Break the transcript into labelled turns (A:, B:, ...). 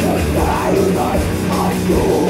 A: Goodbye, life, I.